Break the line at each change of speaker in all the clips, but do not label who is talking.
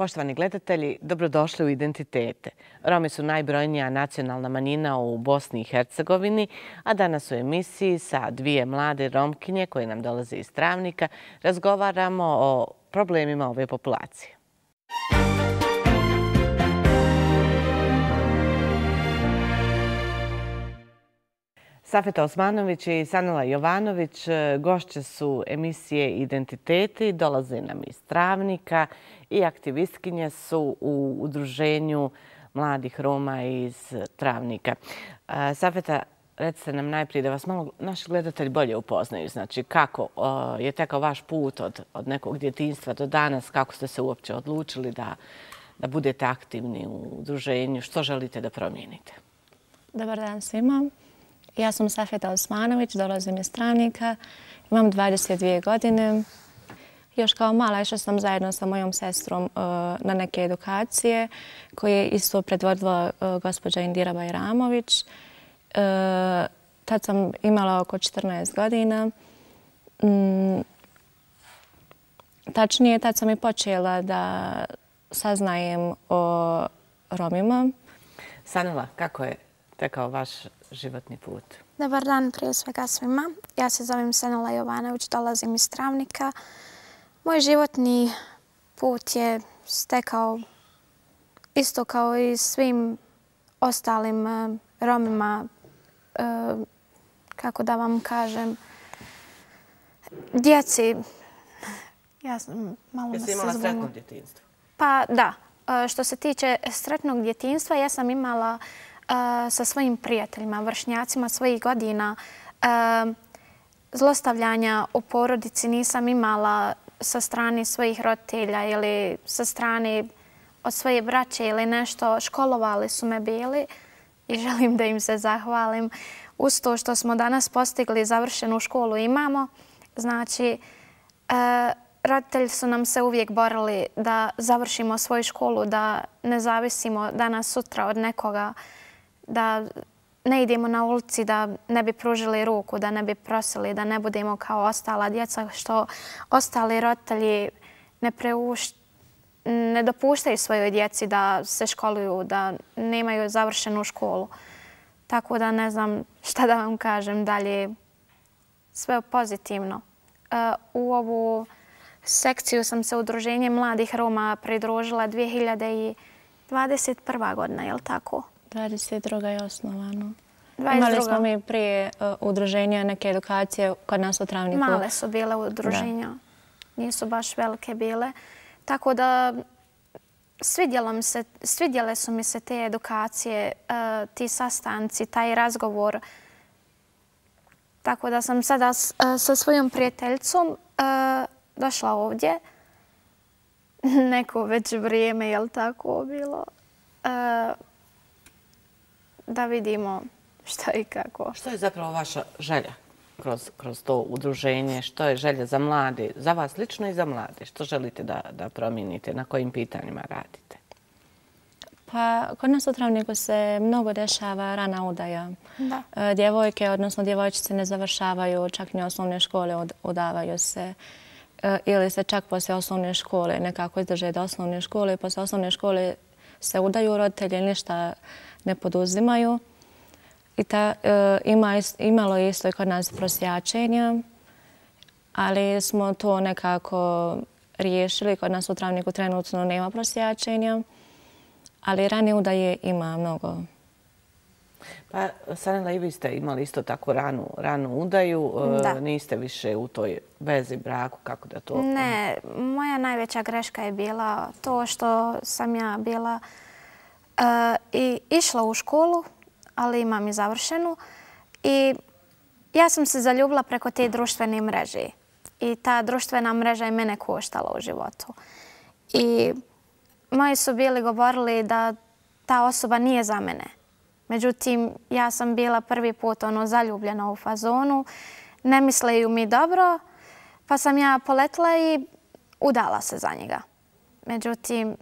Poštovani gledatelji, dobrodošli u Identitete. Romi su najbrojnija nacionalna manjina u Bosni i Hercegovini, a danas u emisiji sa dvije mlade romkinje koje nam dolaze iz Travnika razgovaramo o problemima ove populacije. Safeta Osmanović i Sanela Jovanović e, gošće su emisije Identiteti, dolaze nam iz Travnika i aktivistkinje su u udruženju mladih Roma iz Travnika. E, Safeta, recite nam najprije da vas malo naši gledatelji bolje upoznaju. Znači, kako e, je tekao vaš put od od nekog djetinstva do danas, kako ste se uopće odlučili da, da budete aktivni u udruženju, što želite da promijenite?
Dobar dan svima. Ja sam Safeta Osmanović, dolazim iz Travnika, imam 22 godine. Još kao mala išla sam zajedno sa mojom sestrom uh, na neke edukacije koje je isto predvodila uh, e, gospođa Indira Bajramović. Uh, tad sam imala oko 14 godina. Mm, tačnije, tad sam i počela da saznajem o Romima.
Sanela, kako je tekao vaš životni put?
Dobar dan prije svega svima. Ja se zovem Senela Jovanović, dolazim iz Travnika. Moj životni put je stekao isto kao i svim ostalim uh, Romima, uh, kako da vam kažem, djeci.
Ja sam malo Jesi imala sretno djetinstvo?
Pa da. Uh, što se tiče sretnog djetinstva, ja sam imala uh, sa svojim prijateljima, vršnjacima svojih godina. Zlostavljanja u porodici nisam imala sa strane svojih roditelja ili sa strane od svoje braće ili nešto. Školovali su me bili i želim da im se zahvalim. Uz to što smo danas postigli završenu školu imamo, znači roditelji su nam se uvijek borili da završimo svoju školu, da ne zavisimo danas sutra od nekoga da ne idemo na ulici, da ne bi pružili ruku, da ne bi prosili, da ne budemo kao ostala djeca, što ostali roditelji ne, preuš... ne dopuštaju svojoj djeci da se školuju, da nemaju završenu školu. Tako da ne znam šta da vam kažem dalje. Sve pozitivno. E, u ovu sekciju sam se udruženje mladih Roma pridružila 2021. godina, je li tako?
22. je osnovano. 22. Imali smo mi prije uh, udruženja neke edukacije kod nas u Travniku.
Male su bile udruženja. Nisu baš velike bile. Tako da se, svidjele su mi se te edukacije, uh, ti sastanci, taj razgovor. Tako da sam sada uh, sa svojom prijateljicom došla ovdje. Neko već vrijeme, je li tako bilo? Da vidimo šta i kako.
Što je zapravo vaša želja kroz, kroz to udruženje? Što je želja za mlade, za vas lično i za mlade? Što želite da, da promijenite? Na kojim pitanjima radite?
Pa, kod nas u Travniku se mnogo dešava rana udaja.
Da.
E, djevojke, odnosno djevojčice, ne završavaju čak ni osnovne škole, udavaju se. E, ili se čak posle osnovne škole nekako izdrže do osnovne škole. Posle osnovne škole se udaju roditelji, ništa ne poduzimaju. I ta, e, ima, imalo je isto i kod nas prosjačenja, ali smo to nekako riješili. Kod nas u Travniku trenutno nema prosjačenja, ali rane udaje ima mnogo.
Pa, Sanela, i vi ste imali isto tako ranu, ranu udaju. E, da. Niste više u toj vezi braku, kako da to...
Ne, moja najveća greška je bila to što sam ja bila E, i išla u školu, ali imam i završenu. I ja sam se zaljubila preko te društvene mreže. I ta društvena mreža je mene koštala u životu. I moji su bili govorili da ta osoba nije za mene. Međutim, ja sam bila prvi put ono zaljubljena u fazonu. Ne misleju mi dobro, pa sam ja poletla i udala se za njega. Međutim,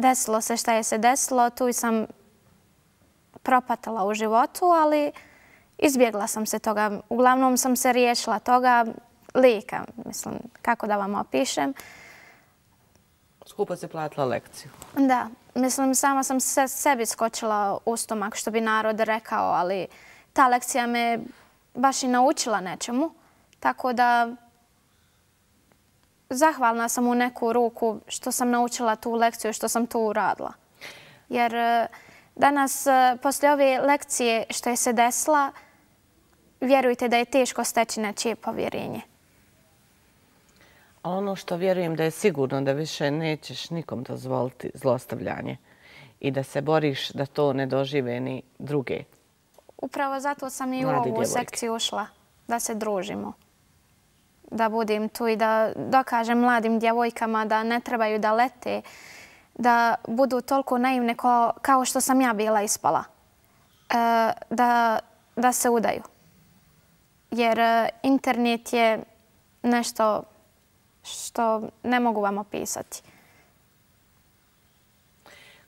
desilo se šta je se desilo, tu sam propatala u životu, ali izbjegla sam se toga. Uglavnom sam se riješila toga lika, mislim, kako da vam opišem.
Skupo se platila lekciju.
Da, mislim, sama sam se sebi skočila u stomak, što bi narod rekao, ali ta lekcija me baš i naučila nečemu. Tako da zahvalna sam u neku ruku što sam naučila tu lekciju što sam tu uradila. Jer e, danas, e, poslije ove lekcije što je se desila, vjerujte da je teško steći nečije povjerenje.
Ono što vjerujem da je sigurno da više nećeš nikom dozvoliti zlostavljanje i da se boriš da to ne dožive ni druge.
Upravo zato sam i u ovu sekciju ušla, da se družimo. Da budem tu i da dokažem mladim djevojkama da ne trebaju da lete, da budu toliko naivne kao što sam ja bila ispala. E, da, da se udaju. Jer e, internet je nešto što ne mogu vam opisati.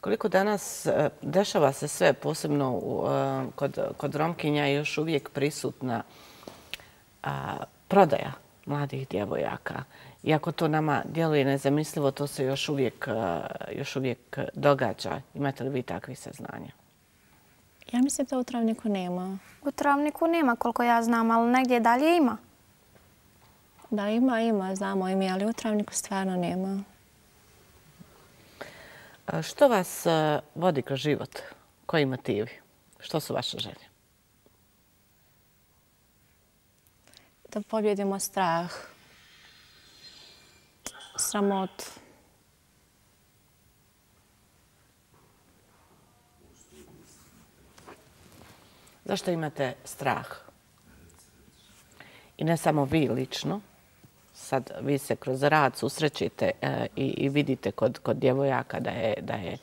Koliko danas e, dešava se sve, posebno e, kod, kod Romkinja, još uvijek prisutna a, prodaja mladih djevojaka. Iako to nama djeluje nezamislivo, to se još uvijek, još uvijek događa. Imate li vi takvih saznanja?
Ja mislim da u Travniku nema.
U Travniku nema koliko ja znam, ali negdje dalje ima.
Da, ima, ima, znamo ime, ali u Travniku stvarno nema.
Što vas vodi kroz život? Koji motivi? Što su vaše želje?
Da pobjedimo strah, sramotu.
Zašto imate strah? I ne samo vi lično, sad vi se kroz rad susrećite e, i, i vidite kod, kod djevojaka da je, da je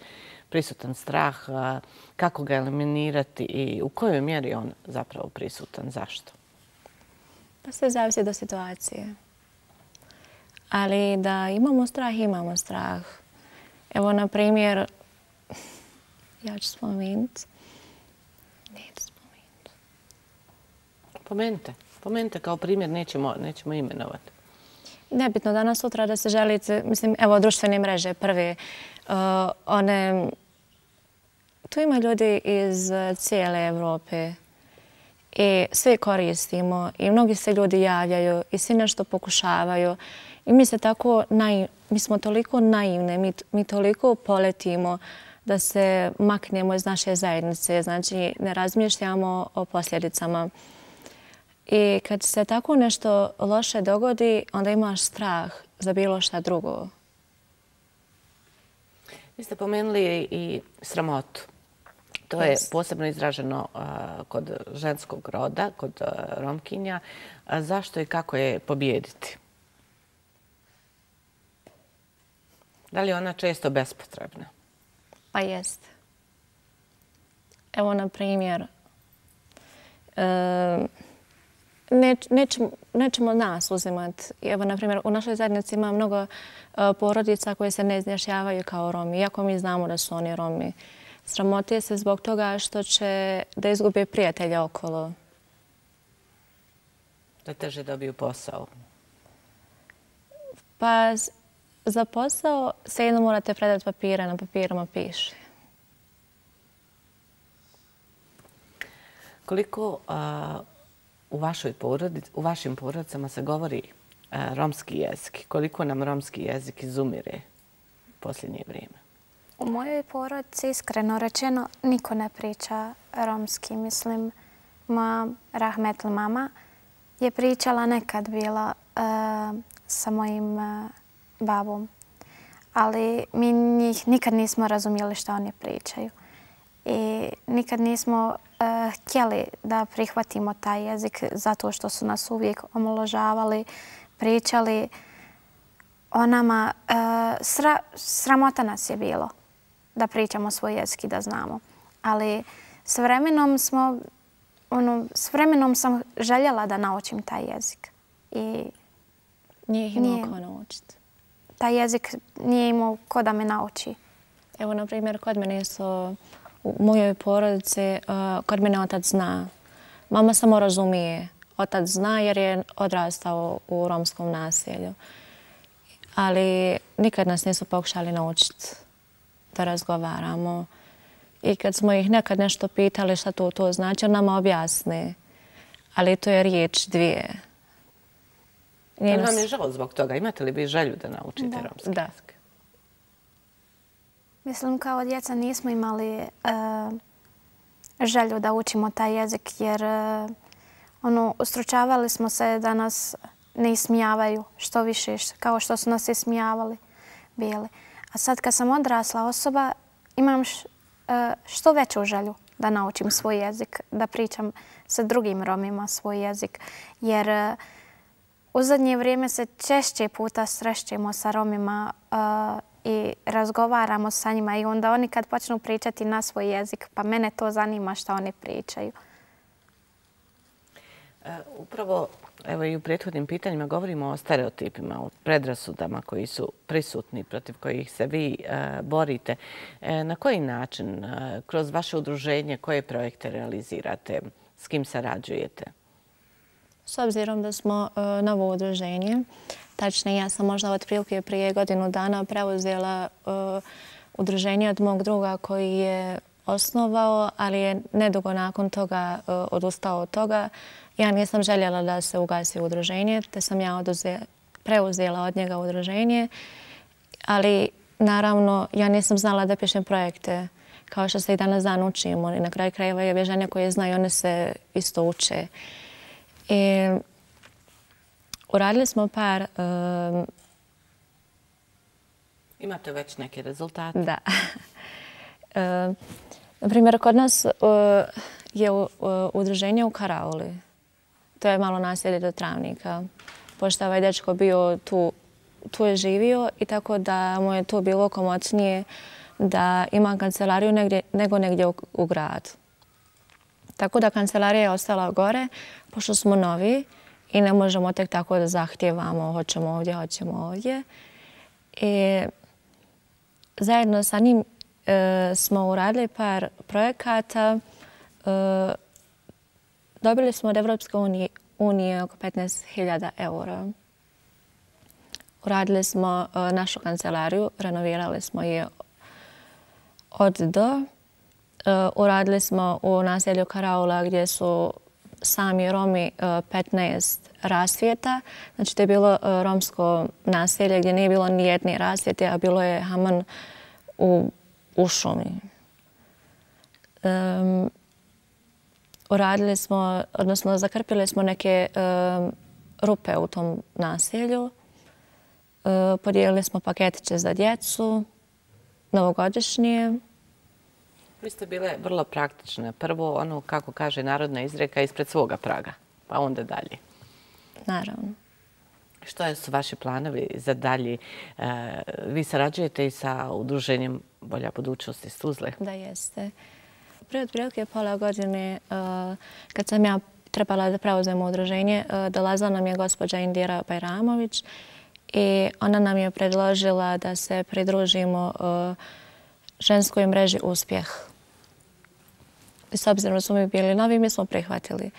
prisutan strah, e, kako ga eliminirati i u kojoj mjeri on zapravo prisutan, zašto?
Pa sve zavisi do situacije. Ali da imamo strah, imamo strah. Evo, na primjer, ja ću spomenuti. Neću spomenuti.
Pomenite. Pomenite kao primjer, nećemo, nećemo imenovati.
Nebitno danas sutra da se želite, mislim, evo, društvene mreže prve, uh, one, tu ima ljudi iz cijele Evrope i sve koristimo i mnogi se ljudi javljaju i svi nešto pokušavaju i mi se tako, naiv, mi smo toliko naivne, mi, mi toliko poletimo da se maknemo iz naše zajednice, znači ne razmišljamo o posljedicama. I kad se tako nešto loše dogodi, onda imaš strah za bilo šta drugo.
Vi ste pomenuli i sramotu. To je posebno izraženo kod ženskog roda, kod romkinja. Zašto i kako je pobijediti? Da li je ona često bespotrebna?
Pa jest. Evo, na primjer, nećemo nas uzimati. Evo, na primjer, u našoj zajednici ima mnogo e, porodica koje se ne iznjašljavaju kao Romi, iako mi znamo da su oni Romi. Sramotije se zbog toga što će da izgube prijatelja okolo.
Da teže dobiju posao?
Pa za posao se jedno morate predati papira, na papirama piše.
Koliko u, vašoj porodici, u vašim porodicama se govori romski jezik? Koliko nam romski jezik izumire u posljednje vrijeme?
U mojoj porodici, iskreno rečeno, niko ne priča romski. Mislim, moja rahmetl mama je pričala nekad bila e, sa mojim e, babom. Ali mi njih nikad nismo razumijeli što oni pričaju. I nikad nismo uh, htjeli da prihvatimo taj jezik zato što su nas uvijek omoložavali, pričali o nama. Uh, sra, sramota nas je bilo da pričamo svoj jezik i da znamo. Ali s vremenom smo ono, s vremenom sam željela da naučim taj jezik. I
nije ih imao ko naučiti
taj jezik nije imao ko da me nauči.
Evo, na primjer, kod mene su u mojoj porodici, kod mene otac zna. Mama samo razumije. Otac zna jer je odrastao u romskom naselju. ali nikad nas nisu pokušali naučiti da razgovaramo. I kad smo ih nekad nešto pitali šta to to znači, on nama objasni. Ali to je riječ dvije.
Nije vam je žao zbog toga? Imate li vi želju da naučite da. romski
da.
jezik?
Mislim, kao djeca nismo imali uh, želju da učimo taj jezik, jer uh, ono, ustručavali smo se da nas ne ismijavaju što više, kao što su nas ismijavali bili. A sad kad sam odrasla osoba, imam e, što veću želju da naučim svoj jezik, da pričam sa drugim Romima svoj jezik. Jer e, u zadnje vrijeme se češće puta srešćemo sa Romima e, i razgovaramo sa njima i onda oni kad počnu pričati na svoj jezik, pa mene to zanima što oni pričaju.
E, upravo evo i u prethodnim pitanjima govorimo o stereotipima, o predrasudama koji su prisutni, protiv kojih se vi e, borite. E, na koji način, e, kroz vaše udruženje, koje projekte realizirate, s kim sarađujete?
S obzirom da smo e, novo udruženje, tačnije ja sam možda od prilike prije godinu dana preuzela udruženje od mog druga koji je osnovao, ali je nedugo nakon toga odustao od toga. Ja nisam željela da se ugasi udruženje, te sam ja oduze, preuzela od njega udruženje. Ali, naravno, ja nisam znala da pišem projekte kao što se i danas dan učimo. I na kraju krajeva je vježanje koje znaju, one se isto uče. I Uradili smo par... Um,
Imate već neke rezultate?
Da. um, naprimjer, kod nas uh, je uh, udruženje u Karauli. To je malo naselje do Travnika. Pošto ovaj dečko bio tu, tu je živio i tako da mu je to bilo komocnije da ima kancelariju negdje, nego negdje u, u gradu. Tako da kancelarija je ostala gore, pošto smo novi i ne možemo tek tako da zahtjevamo hoćemo ovdje, hoćemo ovdje. I zajedno sa njim e, smo uradili par projekata. E, dobili smo od Evropske unije, unije oko 15.000 eura. Uradili smo e, našu kancelariju, renovirali smo je od do. E, uradili smo u naselju Karaula gdje su sami Romi e, 15 rasvijeta. Znači, to je bilo romsko naselje gdje nije bilo nijedne rasvijete, a bilo je haman u, u šumi. Um, uradili smo, odnosno zakrpili smo neke um, rupe u tom naselju. Uh, podijelili smo paketiće za djecu, novogodišnje.
Vi ste bile vrlo praktične. Prvo, ono kako kaže narodna izreka, ispred svoga praga, pa onda dalje.
Naravno.
Što su vaši planovi za dalje? E, vi sarađujete i sa udruženjem Bolja budućnost iz Tuzle?
Da, jeste. Prije otprilike pola godine, eh, kad sam ja trebala da preuzem udruženje, eh, dolazila nam je gospođa Indira Bajramović i ona nam je predložila da se pridružimo eh, ženskoj mreži Uspjeh. S obzirom da smo mi bili novi, mi smo prihvatili.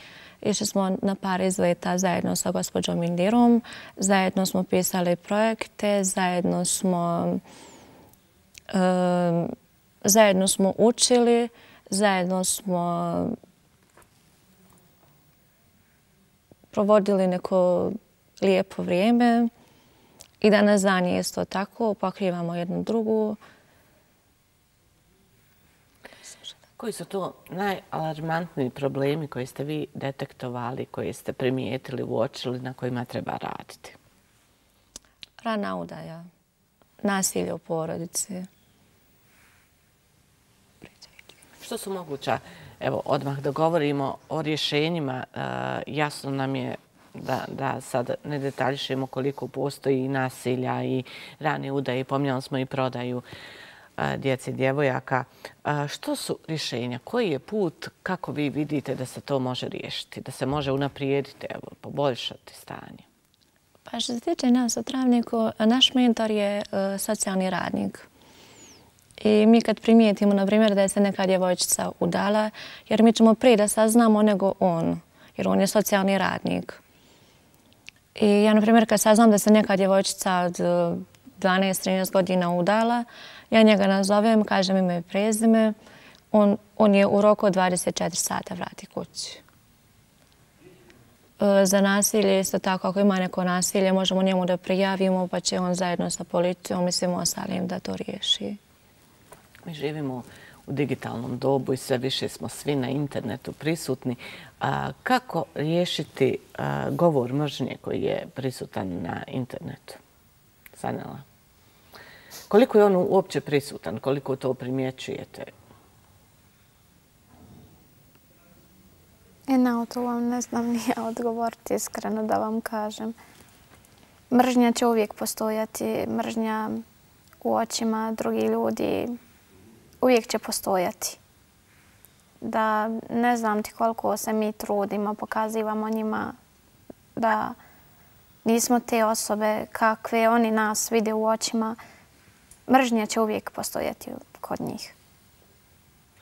Išli smo na par izleta zajedno sa gospođom Indirom, zajedno smo pisali projekte, zajedno smo, um, zajedno smo učili, zajedno smo provodili neko lijepo vrijeme i danas dan je isto tako, pokrivamo jednu drugu.
Koji su to najalarmantniji problemi koji ste vi detektovali, koji ste primijetili, uočili, na kojima treba raditi?
Rana udaja, nasilje u porodici.
Što su moguća? Evo, odmah da govorimo o rješenjima. E, jasno nam je da, da sad ne detaljišemo koliko postoji nasilja i rane udaje. Pomljali smo i prodaju e, djece i djevojaka. E, što su rješenja? Koji je put kako vi vidite da se to može riješiti, da se može unaprijediti, evo, poboljšati stanje?
Pa što se tiče nas u Travniku, naš mentor je socijalni radnik. I mi kad primijetimo, na primjer, da je se neka djevojčica udala, jer mi ćemo prije da saznamo nego on, jer on je socijalni radnik. I ja, na primjer, kad saznam da se neka djevojčica od e, 12-13 godina udala, ja njega nazovem, kažem ime i prezime, on, on je u roku od 24 sata vrati kući. E, za nasilje, isto tako, ako ima neko nasilje, možemo njemu da prijavimo, pa će on zajedno sa policijom i svim ostalim da to riješi.
Mi živimo u digitalnom dobu i sve više smo svi na internetu prisutni. Kako riješiti govor mržnje koji je prisutan na internetu? Sanela. Koliko je on uopće prisutan? Koliko to primjećujete?
E, na to vam ne znam nije odgovoriti iskreno da vam kažem. Mržnja će uvijek postojati. Mržnja u očima drugih ljudi uvijek će postojati. Da ne znam ti koliko se mi trudimo, pokazivamo njima da nismo te osobe kakve oni nas vide u očima. Mržnja će uvijek postojati kod njih.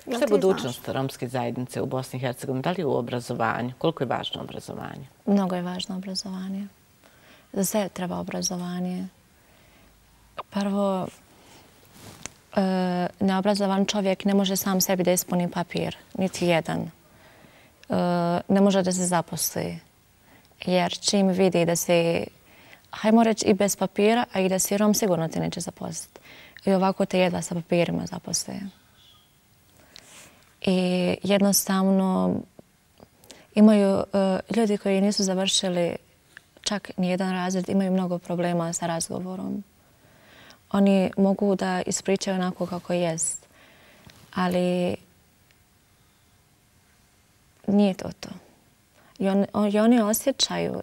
Što je budućnost romske zajednice u Bosni i Hercegovini? Da li je u obrazovanju? Koliko je važno obrazovanje?
Mnogo je važno obrazovanje. Za sve treba obrazovanje. Prvo, e, neobrazovan čovjek ne može sam sebi da ispuni papir, niti jedan. E, ne može da se zaposli. Jer čim vidi da se, hajmo reći, i bez papira, a i da si rom, sigurno te neće zaposliti. I ovako te jedva sa papirima zaposli. I jednostavno imaju e, ljudi koji nisu završili čak ni jedan razred, imaju mnogo problema sa razgovorom. Oni mogu da ispričaju onako kako jest, ali nije to to. I, on, on, I oni osjećaju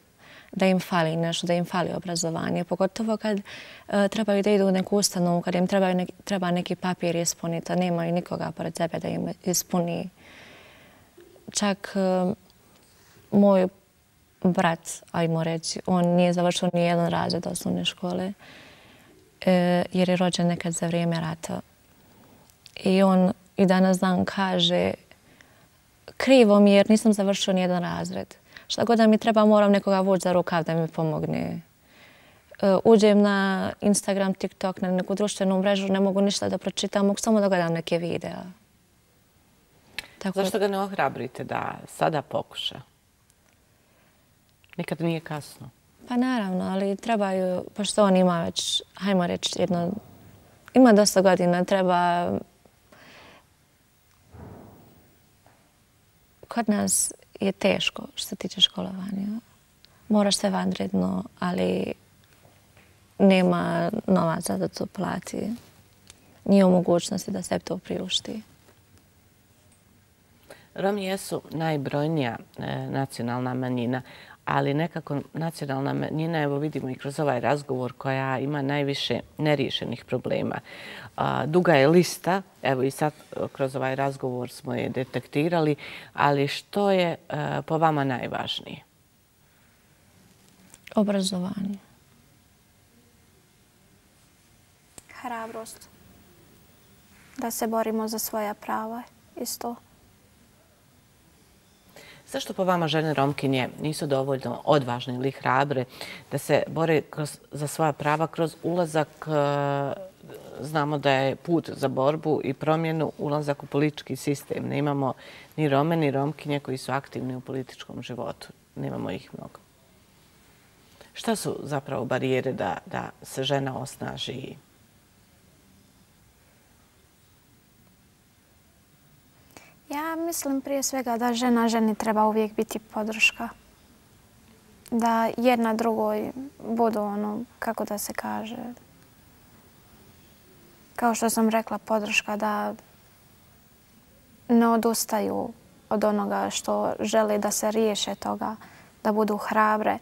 da im fali nešto, da im fali obrazovanje. Pogotovo kad e, trebaju da idu u neku ustanovu, kad im trebaju neki, treba neki papir ispuniti, a nemaju nikoga pored sebe da im ispuni. Čak e, moj brat, ajmo reći, on nije završio ni jedan razred osnovne škole, e, jer je rođen nekad za vrijeme rata. I on i danas dan kaže krivo mi jer nisam završio nijedan razred šta god da mi treba, moram nekoga vući za rukav da mi pomogne. E, uđem na Instagram, TikTok, na neku društvenu mrežu, ne mogu ništa da pročitam, mogu samo da gledam neke videa.
Tako... Zašto ga ne ohrabrite da sada pokuša? Nikad nije kasno.
Pa naravno, ali trebaju, pošto on ima već, hajmo reći, jedno, ima dosta godina, treba kod nas je teško što se tiče školovanja. Moraš sve vanredno, ali nema novaca da to plati. Nije u mogućnosti da se to priušti.
Romi jesu najbrojnija e, nacionalna manjina, ali nekako nacionalna manjina, evo vidimo i kroz ovaj razgovor, koja ima najviše neriješenih problema. Duga je lista, evo i sad kroz ovaj razgovor smo je detektirali, ali što je e, po vama najvažnije?
Obrazovanje.
Hrabrost. Da se borimo za svoja prava. Isto.
Zašto po vama žene Romkinje nisu dovoljno odvažne ili hrabre da se bore kroz, za svoja prava kroz ulazak, e, znamo da je put za borbu i promjenu ulazak u politički sistem. Ne imamo ni Rome ni Romkinje koji su aktivni u političkom životu. Nemamo ih mnogo. Šta su zapravo barijere da, da se žena osnaži i
Ja mislim prije svega da žena ženi treba uvijek biti podrška. Da jedna drugoj budu ono, kako da se kaže, kao što sam rekla, podrška da ne odustaju od onoga što žele da se riješe toga, da budu hrabre.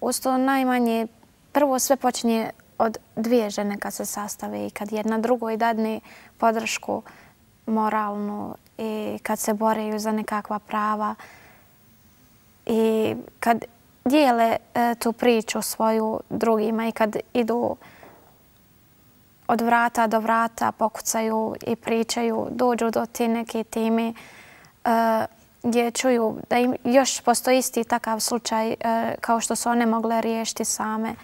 Usto najmanje, prvo sve počinje od dvije žene kad se sastave i kad jedna drugoj dadne podršku moralnu i kad se boreju za nekakva prava i kad dijele e, tu priču svoju drugima i kad idu od vrata do vrata, pokucaju i pričaju, dođu do te neke teme, e, gdje čuju da im još postoji isti takav slučaj e, kao što su one mogle riješiti same.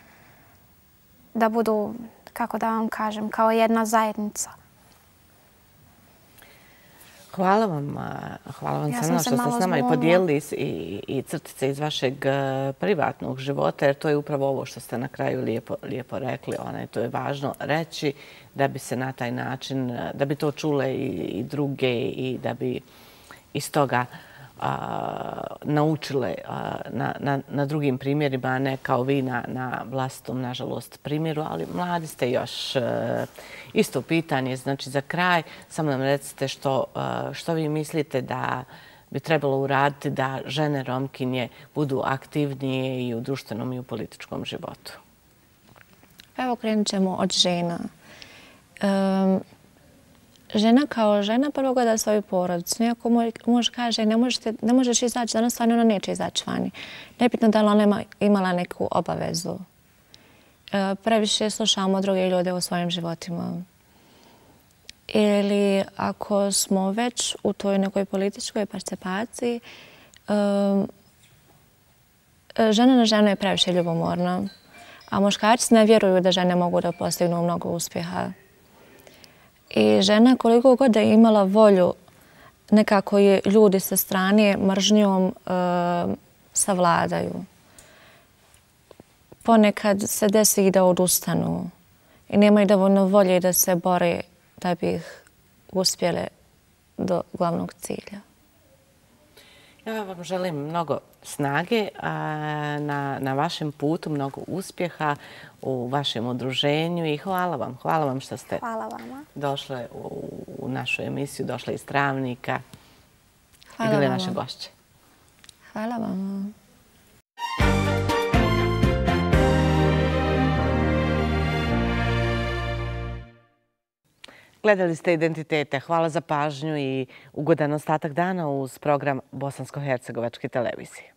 Da budu, kako da vam kažem, kao jedna zajednica.
Hvala vam, hvala vam ja što ste s nama i podijelili i, i crtice iz vašeg privatnog života, jer to je upravo ovo što ste na kraju lijepo, lijepo rekli. One, to je važno reći da bi se na taj način, da bi to čule i, i druge i da bi iz toga naučile na, na, na drugim primjerima, a ne kao vi na, na vlastitom, nažalost, primjeru, ali mladi ste još. E, isto pitanje, znači za kraj, samo nam recite što, e, što vi mislite da bi trebalo uraditi da žene romkinje budu aktivnije i u društvenom i u političkom životu?
Evo krenut ćemo od žena. Um, žena kao žena prvo gleda svoju porodicu. Iako muž kaže ne, možete, ne možeš izaći danas vani, ona neće izaći vani. Nebitno da li ona imala neku obavezu. E, previše slušamo druge ljude u svojim životima. Ili ako smo već u toj nekoj političkoj participaciji, žena na ženu je previše ljubomorna. A muškarci ne vjeruju da žene mogu da postignu mnogo uspjeha. I žena koliko god je imala volju, nekako je ljudi sa strane mržnjom e, savladaju. Ponekad se desi da odustanu i nemaju dovoljno volje da se bore da bi ih uspjele do glavnog cilja.
Ja vam želim mnogo snage na, na vašem putu, mnogo uspjeha u vašem udruženju i hvala vam. Hvala vam što ste
hvala vama.
došle u, u našu emisiju, došle iz Travnika
hvala
i bile naše gošće.
Hvala vam.
Gledali ste identitete. Hvala za pažnju i ugodan ostatak dana uz program Bosansko-Hercegovačke televizije.